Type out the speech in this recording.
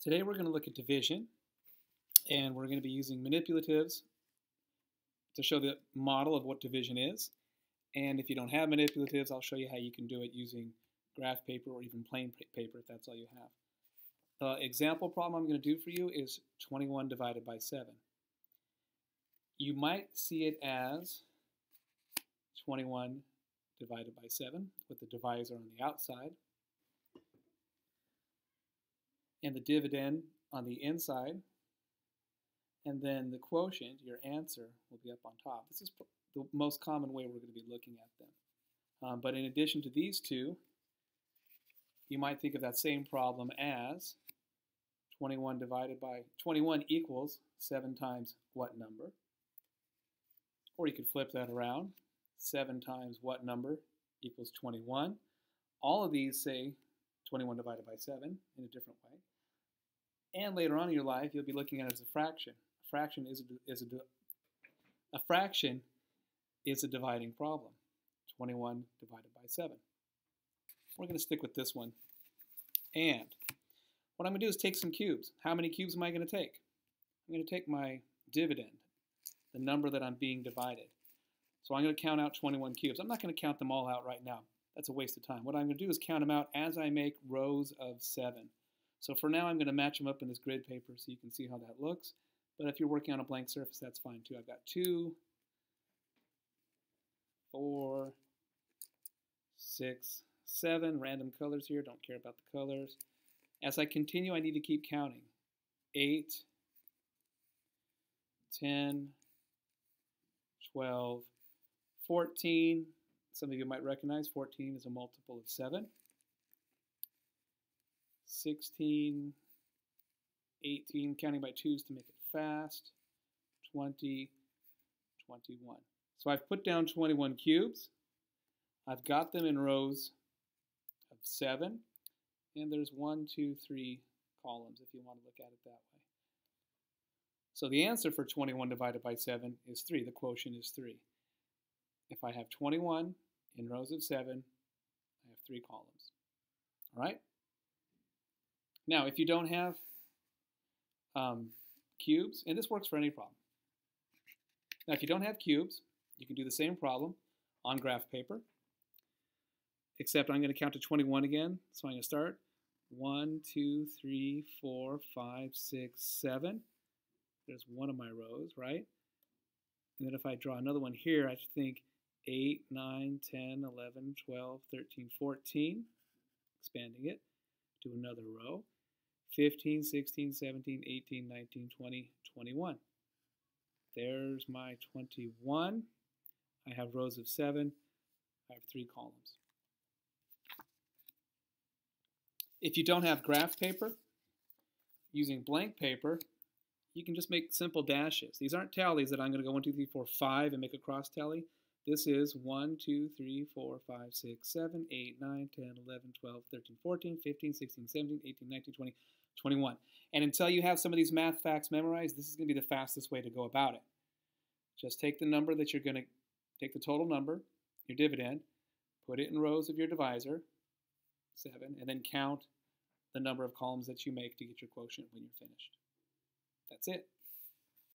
Today we're going to look at division and we're going to be using manipulatives to show the model of what division is. And if you don't have manipulatives, I'll show you how you can do it using graph paper or even plain paper if that's all you have. The example problem I'm going to do for you is 21 divided by 7. You might see it as 21 divided by 7 with the divisor on the outside and the dividend on the inside. And then the quotient, your answer, will be up on top. This is the most common way we're going to be looking at them. Um, but in addition to these two, you might think of that same problem as 21 divided by 21 equals 7 times what number? Or you could flip that around. 7 times what number equals 21? All of these say 21 divided by 7 in a different way. And later on in your life, you'll be looking at it as a fraction. A fraction is a, is a, a fraction is a dividing problem. 21 divided by 7. We're going to stick with this one. And what I'm going to do is take some cubes. How many cubes am I going to take? I'm going to take my dividend, the number that I'm being divided. So I'm going to count out 21 cubes. I'm not going to count them all out right now. That's a waste of time. What I'm going to do is count them out as I make rows of 7. So for now, I'm going to match them up in this grid paper so you can see how that looks. But if you're working on a blank surface, that's fine too. I've got two, four, six, seven random colors here. Don't care about the colors. As I continue, I need to keep counting. Eight, 10, 12, 14. Some of you might recognize 14 is a multiple of 7. 16, 18, counting by twos to make it fast, 20, 21. So I've put down 21 cubes. I've got them in rows of 7. And there's one, two, three columns if you want to look at it that way. So the answer for 21 divided by 7 is 3. The quotient is 3. If I have 21 in rows of 7, I have 3 columns. All right? Now, if you don't have um, cubes, and this works for any problem. Now, if you don't have cubes, you can do the same problem on graph paper, except I'm going to count to 21 again. So I'm going to start 1, 2, 3, 4, 5, 6, 7. There's one of my rows, right? And then if I draw another one here, I think 8, 9, 10, 11, 12, 13, 14, expanding it to another row. 15, 16, 17, 18, 19, 20, 21. There's my 21. I have rows of 7. I have three columns. If you don't have graph paper, using blank paper, you can just make simple dashes. These aren't tallies that I'm going to go 1, 2, 3, 4, 5 and make a cross tally. This is 1, 2, 3, 4, 5, 6, 7, 8, 9, 10, 11, 12, 13, 14, 15, 16, 17, 18, 19, 20, 21. And until you have some of these math facts memorized, this is going to be the fastest way to go about it. Just take the number that you're going to, take the total number, your dividend, put it in rows of your divisor, 7, and then count the number of columns that you make to get your quotient when you're finished. That's it.